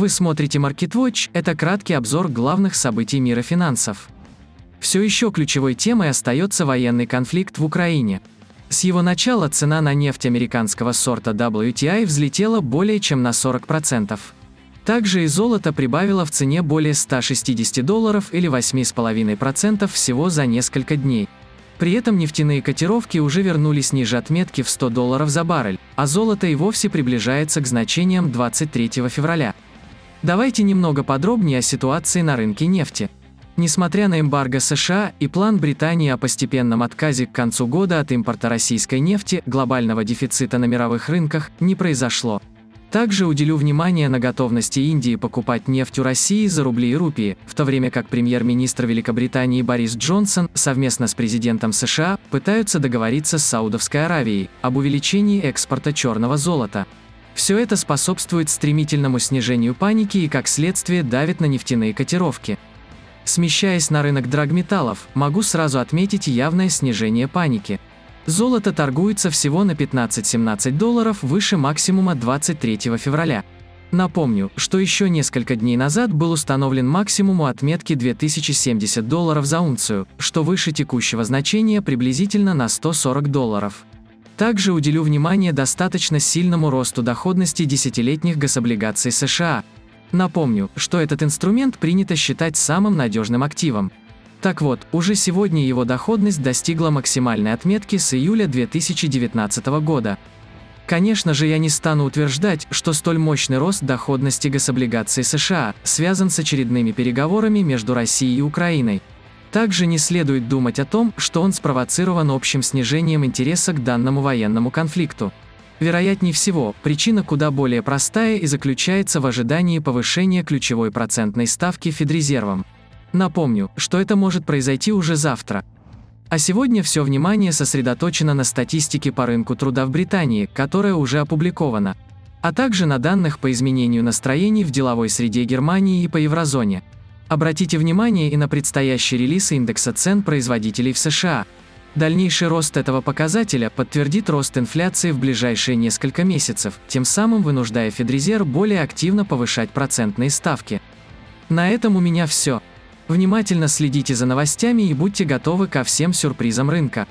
Вы смотрите MarketWatch – это краткий обзор главных событий мира финансов. Все еще ключевой темой остается военный конфликт в Украине. С его начала цена на нефть американского сорта WTI взлетела более чем на 40%. Также и золото прибавило в цене более 160 долларов или 8,5% всего за несколько дней. При этом нефтяные котировки уже вернулись ниже отметки в 100 долларов за баррель, а золото и вовсе приближается к значениям 23 февраля. Давайте немного подробнее о ситуации на рынке нефти. Несмотря на эмбарго США и план Британии о постепенном отказе к концу года от импорта российской нефти, глобального дефицита на мировых рынках не произошло. Также уделю внимание на готовности Индии покупать нефть у России за рубли и рупии, в то время как премьер-министр Великобритании Борис Джонсон совместно с президентом США пытаются договориться с Саудовской Аравией об увеличении экспорта черного золота. Все это способствует стремительному снижению паники и, как следствие, давит на нефтяные котировки. Смещаясь на рынок драгметаллов, могу сразу отметить явное снижение паники – Золото торгуется всего на 15-17 долларов выше максимума 23 февраля. Напомню, что еще несколько дней назад был установлен максимум у отметки 2070 долларов за унцию, что выше текущего значения приблизительно на 140 долларов. Также уделю внимание достаточно сильному росту доходности десятилетних гособлигаций США. Напомню, что этот инструмент принято считать самым надежным активом. Так вот, уже сегодня его доходность достигла максимальной отметки с июля 2019 года. Конечно же, я не стану утверждать, что столь мощный рост доходности гособлигаций США связан с очередными переговорами между Россией и Украиной. Также не следует думать о том, что он спровоцирован общим снижением интереса к данному военному конфликту. Вероятнее всего, причина куда более простая и заключается в ожидании повышения ключевой процентной ставки Федрезервом. Напомню, что это может произойти уже завтра. А сегодня все внимание сосредоточено на статистике по рынку труда в Британии, которая уже опубликована, а также на данных по изменению настроений в деловой среде Германии и по еврозоне. Обратите внимание и на предстоящий релиз индекса цен производителей в США. Дальнейший рост этого показателя подтвердит рост инфляции в ближайшие несколько месяцев, тем самым вынуждая Федрезерв более активно повышать процентные ставки. На этом у меня все. Внимательно следите за новостями и будьте готовы ко всем сюрпризам рынка.